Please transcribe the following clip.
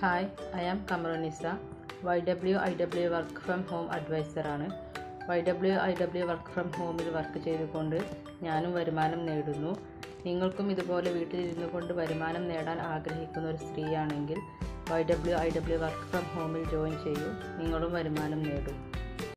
Hi I am Kamarunnisa Y W I W work from home അഡ്വൈസറാണ് Y W I W work from ഹോമിൽ work ചെയ്തുകൊണ്ട് ഞാനും വരുമാനം നേടുന്നു. നിങ്ങൾക്കും ഇതുപോലെ വീട്ടിലിരുന്നു കൊണ്ട് വരുമാനം നേടാൻ ആഗ്രഹിക്കുന്ന ഒരു സ്ത്രീയാണെങ്കിൽ Y W I W work from ഹോമിൽ ജോയിൻ ചെയ്യൂ. നിങ്ങളും വരുമാനം നേടും.